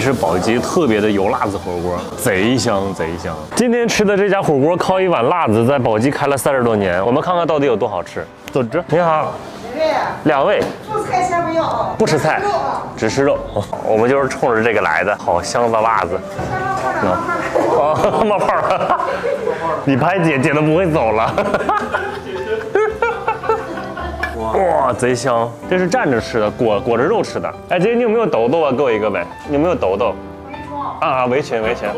是宝鸡特别的油辣子火锅，贼香贼香。今天吃的这家火锅靠一碗辣子，在宝鸡开了三十多年，我们看看到底有多好吃。走着，你好，两位，不菜先不要啊，不吃菜只吃肉。我们就是冲着这个来的，好香的辣子。啊，冒泡了，你拍姐姐都不会走了。哇，贼香！这是蘸着吃的，裹裹着肉吃的。哎，姐，你有没有豆豆啊？给我一个呗。你有没有豆豆？啊啊，围裙围裙。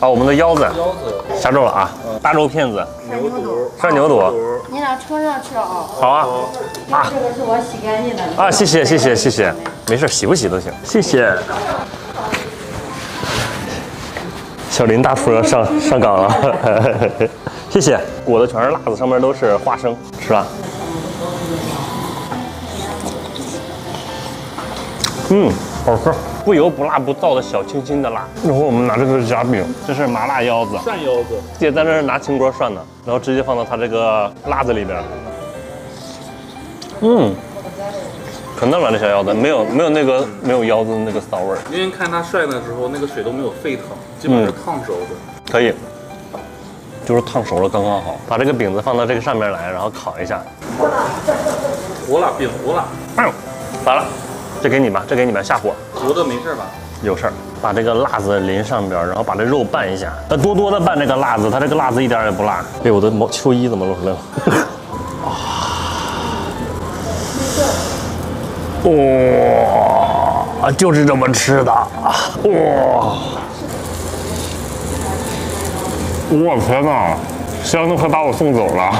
啊，我们的腰子，腰子下肉了啊，大肉片子，涮牛肚，涮牛肚。你俩盛上吃啊。好啊，啊这个是我洗干净的。啊，谢谢谢谢谢谢，没事，洗不洗都行，谢谢。小林大叔要上上岗了，谢谢。裹的全是辣子，上面都是花生，是吧。嗯，好吃，不油不辣不燥的小清新的辣。一会儿我们拿这个夹饼，这是麻辣腰子，涮腰子，姐在那儿拿清锅涮的，然后直接放到它这个辣子里边。嗯，可嫩了这小腰子，没有没有那个没有腰子的那个骚味儿，因为看它涮的时候，那个水都没有沸腾，基本是烫熟的。可以，就是烫熟了刚刚好。把这个饼子放到这个上面来，然后烤一下。糊了，饼糊了，哎呦，完了，这给你吧，这给你们下火。糊的没事吧？有事儿，把这个辣子淋上边，然后把这肉拌一下，要多多的拌这个辣子，它这个辣子一点也不辣。哎，我的毛秋衣怎么露出来了？哇、就是这么吃的，哇！我天哪，香的快把我送走了。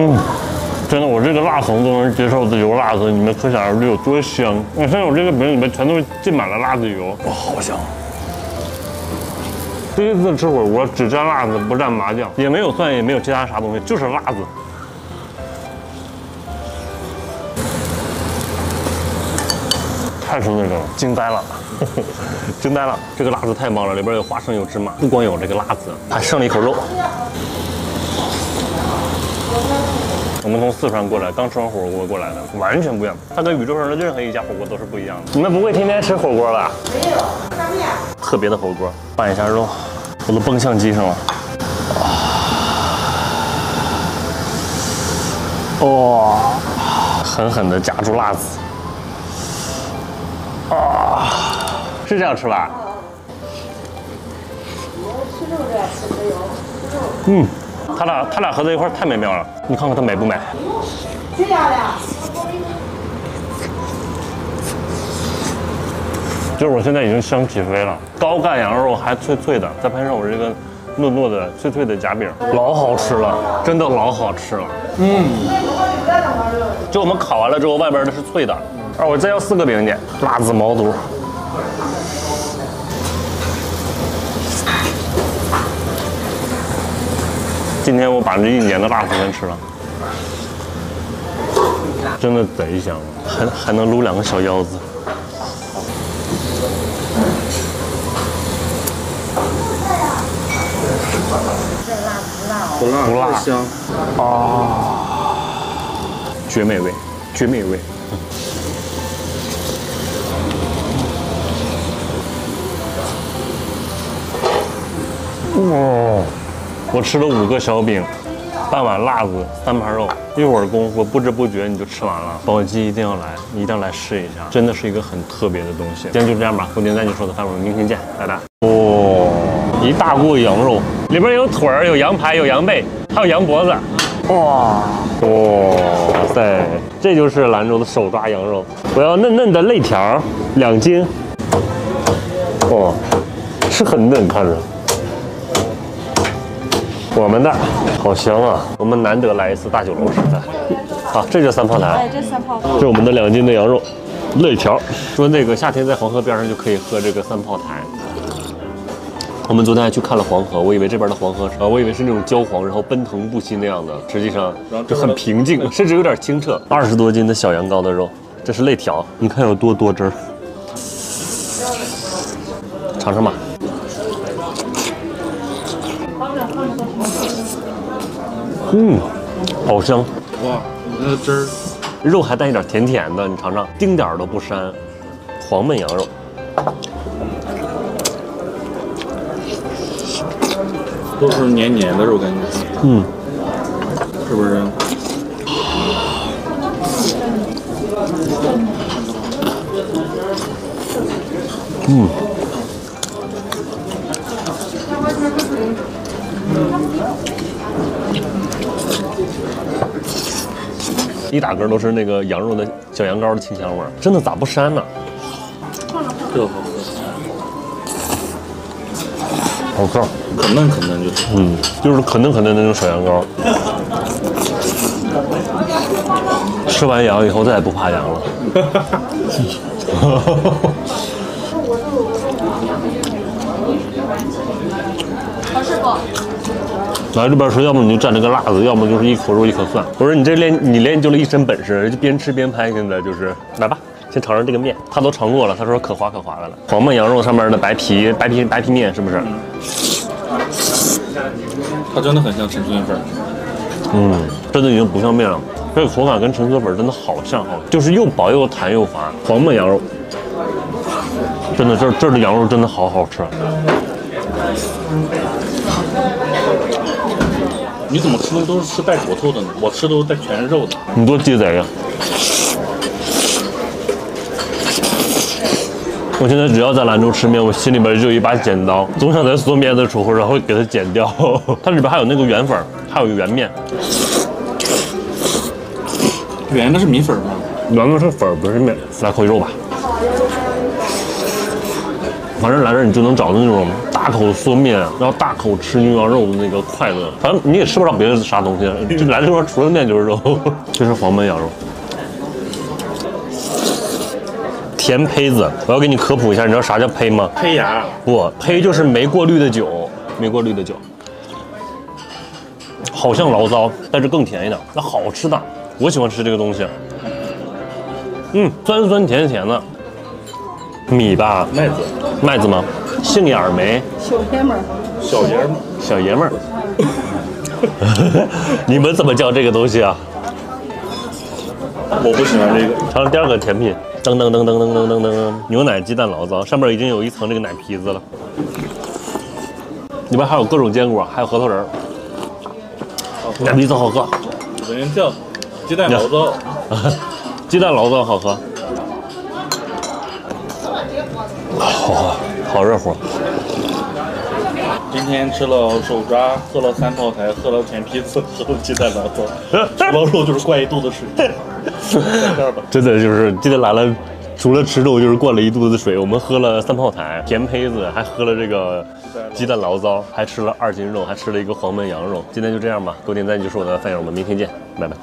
嗯，真的，我这个辣 sống 都能接受的油辣子，你们可想而知有多香。你看我这个饼里面全都浸满了辣子油，哇，好香！第一次吃火锅只蘸辣子不蘸麻酱，也没有蒜，也没有其他啥东西，就是辣子。太是那个了，惊呆了，惊呆了！这个辣子太棒了，里边有花生有芝麻，不光有这个辣子，还剩了一口肉。我们从四川过来，刚吃完火锅过来的，完全不一样。它跟宇宙上的任何一家火锅都是不一样的。你们不会天天吃火锅吧？没有，上面。特别的火锅，拌一下肉，我都蹦相机上了。哇、狠狠的夹住辣子。啊，是这样吃吧？嗯，他俩他俩合在一块儿太美妙了。你看看它美不美？这样的。就是我现在已经香起飞了，高干羊肉还脆脆的，再配上我这个糯糯的脆脆的夹饼，老好吃了，真的老好吃了。嗯，就我们烤完了之后，外边的是脆的。啊，我再要四个饼去，辣子毛肚。今天我把这一年的辣子全吃了，真的贼香，还还能撸两个小腰子。不辣，不辣太香。绝美味，绝美味。哇！我吃了五个小饼，半碗辣子，三盘肉，一会儿功夫不知不觉你就吃完了。宝鸡一定要来，你一定要来试一下，真的是一个很特别的东西。今天就这样吧，后天再你说的饭，我们明天见，拜拜。哦，一大锅羊肉，里边有腿儿，有羊排，有羊背，还有羊脖子。哇哇塞，这就是兰州的手抓羊肉。我要嫩嫩的肋条，两斤。哇，是很嫩，看着。我们的好香啊！我们难得来一次大酒楼吃饭。好，这就三炮台。哎，这三泡。这是我们的两斤的羊肉，肋条。说那个夏天在黄河边上就可以喝这个三炮台。我们昨天还去看了黄河，我以为这边的黄河，呃，我以为是那种焦黄，然后奔腾不息那样的，实际上就很平静，甚至有点清澈。二十多斤的小羊羔的肉，这是肋条，你看有多多汁儿。尝尝吧。嗯，好香，哇，那个汁儿，肉还带一点甜甜的，你尝尝，丁点儿都不膻。黄焖羊肉，都是黏黏的肉，感觉。嗯，是不是？嗯，一打嗝都是那个羊肉的小羊羔的清香味儿，真的咋不膻呢？这个好喝，好吃，可嫩可嫩就是。嗯，就是可嫩可嫩的那种小羊羔。吃完羊以后再也不怕羊了。好吃不？来这边说，要么你就蘸这个辣子，要么就是一口肉一口蒜。我说你这练你练就了一身本事，就边吃边拍。现在就是来吧，先尝尝这个面，他都尝过了，他说可滑可滑的了。黄焖羊肉上面的白皮白皮白皮面是不是？它真的很像陈村粉儿，嗯，真的已经不像面了，这个口感跟陈村粉真的好像好，就是又薄又弹又滑。黄焖羊肉，真的这这的羊肉真的好好吃。你怎么吃的都是吃带骨头的呢？我吃都是带全是肉的。你多鸡贼呀！我现在只要在兰州吃面，我心里边就有一把剪刀，总想在做面的时候，然后给它剪掉。它里边还有那个圆粉，还有圆面，圆的是米粉吗？圆的是粉，不是面。来口肉吧，反正来这儿你就能找到那种大口嗦面，然后大口吃牛羊肉的那个快乐。反正你也吃不上别的啥东西，就来这边除了面就是肉。这是黄焖羊肉。甜胚子，我要给你科普一下，你知道啥叫胚吗？胚芽，不，胚就是没过滤的酒，没过滤的酒，好像醪糟，但是更甜一点，那好吃的，我喜欢吃这个东西。嗯，酸酸甜甜的，米吧，麦子，麦子吗？杏眼儿梅，小爷们儿，小爷们儿，小爷们儿。你们怎么叫这个东西啊？我不喜欢这个。尝尝第二个甜品，噔噔噔噔噔噔噔噔，牛奶鸡蛋醪糟，上面已经有一层这个奶皮子了，里面还有各种坚果，还有核桃仁儿，奶皮子好喝，人家叫鸡蛋醪糟，鸡蛋醪糟好喝，好喝，好热乎。今天吃了手抓，喝了三炮台，喝了甜皮子，喝了鸡蛋醪糟，吃了肉就是灌一肚子水。在这儿吧，真的就是今天来了，除了吃肉就是灌了一肚子水。我们喝了三炮台、甜胚子，还喝了这个鸡蛋醪糟，还吃了二斤肉，还吃了一个黄焖羊肉。今天就这样吧，给我点赞就是我的饭友们，明天见，拜拜。